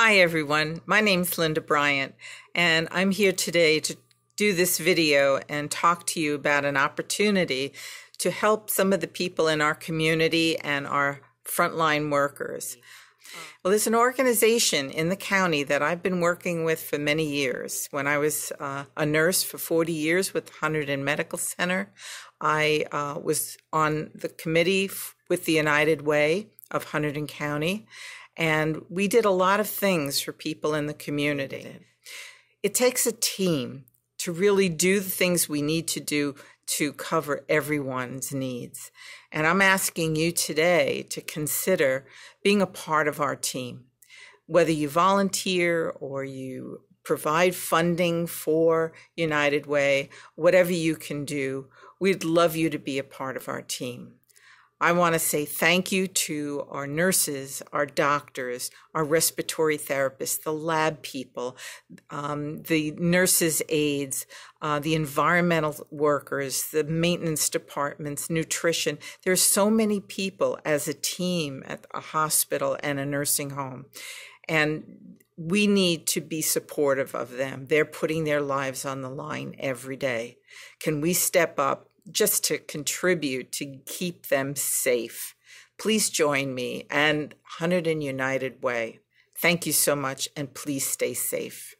Hi, everyone. My name's Linda Bryant, and I'm here today to do this video and talk to you about an opportunity to help some of the people in our community and our frontline workers. Well, there's an organization in the county that I've been working with for many years. When I was uh, a nurse for 40 years with Hunterdon Medical Center, I uh, was on the committee with the United Way of Hunterdon County, and we did a lot of things for people in the community. It takes a team to really do the things we need to do to cover everyone's needs. And I'm asking you today to consider being a part of our team. Whether you volunteer or you provide funding for United Way, whatever you can do, we'd love you to be a part of our team. I want to say thank you to our nurses, our doctors, our respiratory therapists, the lab people, um, the nurses' aides, uh, the environmental workers, the maintenance departments, nutrition. There's so many people as a team at a hospital and a nursing home. And we need to be supportive of them. They're putting their lives on the line every day. Can we step up just to contribute to keep them safe. Please join me and Hunterdon United Way. Thank you so much, and please stay safe.